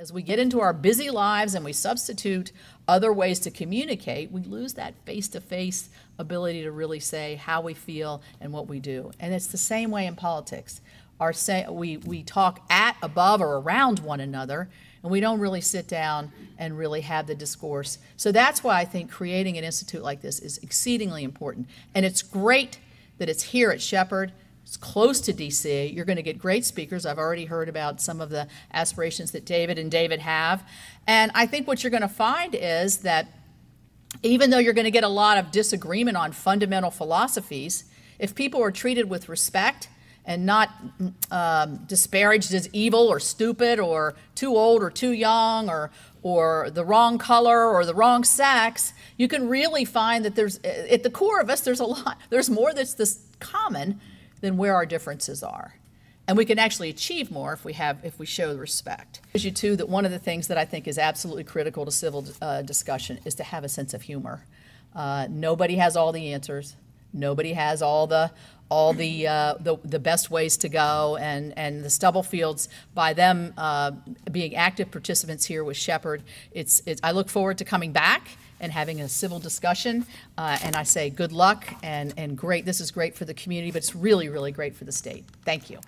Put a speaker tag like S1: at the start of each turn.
S1: As we get into our busy lives and we substitute other ways to communicate, we lose that face to face ability to really say how we feel and what we do. And it's the same way in politics. Our say, we, we talk at, above, or around one another, and we don't really sit down and really have the discourse. So that's why I think creating an institute like this is exceedingly important. And it's great that it's here at Shepherd. It's close to DC. You're going to get great speakers. I've already heard about some of the aspirations that David and David have. And I think what you're going to find is that even though you're going to get a lot of disagreement on fundamental philosophies, if people are treated with respect and not um, disparaged as evil or stupid or too old or too young or or the wrong color or the wrong sex, you can really find that there's at the core of us there's a lot there's more that's this common than where our differences are. And we can actually achieve more if we have if we show respect. As you too that one of the things that I think is absolutely critical to civil uh, discussion is to have a sense of humor. Uh, nobody has all the answers. Nobody has all the all the, uh, the, the best ways to go, and and the Stubblefields by them uh, being active participants here with Shepherd. It's, it's I look forward to coming back and having a civil discussion. Uh, and I say good luck and and great. This is great for the community, but it's really really great for the state. Thank you.